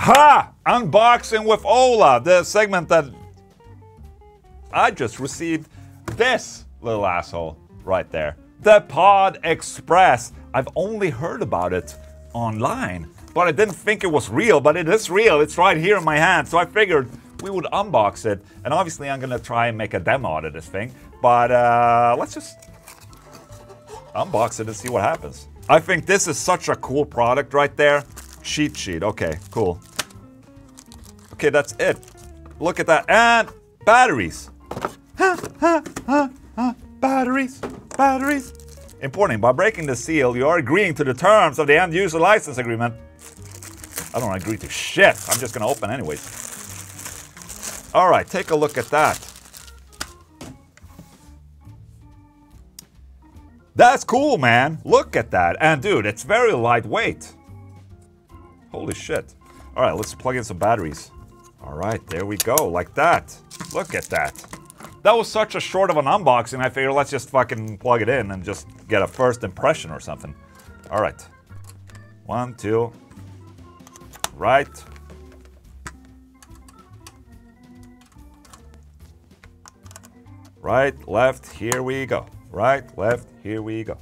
Ha! Unboxing with Ola, the segment that I just received this little asshole right there. The Pod Express. I've only heard about it online, but I didn't think it was real, but it is real. It's right here in my hand, so I figured we would unbox it. And obviously I'm gonna try and make a demo out of this thing, but uh, let's just unbox it and see what happens. I think this is such a cool product right there. Cheat sheet, okay, cool. Okay, that's it. Look at that, and batteries. batteries, batteries. Important, by breaking the seal, you are agreeing to the terms of the end user license agreement. I don't agree to shit, I'm just gonna open anyways. All right, take a look at that. That's cool, man. Look at that. And dude, it's very lightweight. Holy shit. All right, let's plug in some batteries. All right, there we go, like that. Look at that. That was such a short of an unboxing, I figured let's just fucking plug it in and just get a first impression or something. All right. One, two. Right. Right, left, here we go. Right, left, here we go.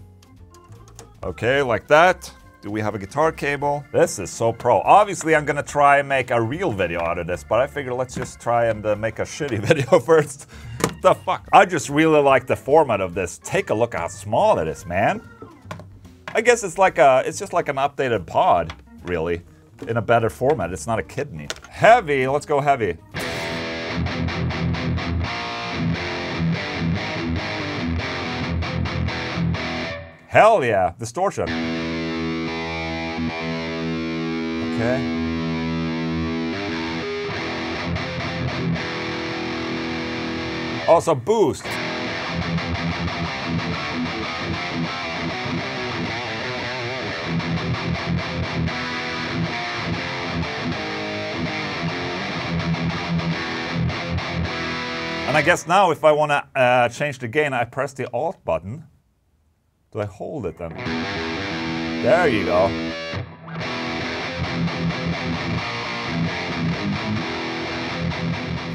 Okay, like that. Do we have a guitar cable? This is so pro. Obviously, I'm gonna try and make a real video out of this, but I figure let's just try and uh, make a shitty video first. the fuck? I just really like the format of this. Take a look how small it is, man. I guess it's like a, it's just like an updated pod, really, in a better format. It's not a kidney. Heavy, let's go heavy. Hell yeah, distortion. Okay. Also boost. And I guess now if I want to uh, change the gain, I press the Alt button. Do I hold it then? There you go.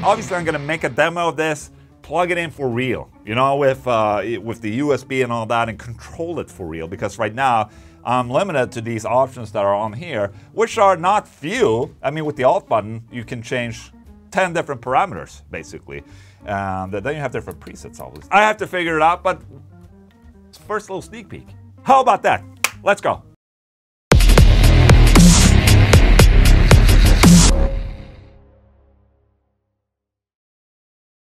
Obviously, I'm gonna make a demo of this, plug it in for real, you know, with, uh, with the USB and all that, and control it for real, because right now, I'm limited to these options that are on here, which are not few. I mean, with the Alt button, you can change 10 different parameters, basically. And then you have different presets, obviously. I have to figure it out, but first little sneak peek. How about that? Let's go.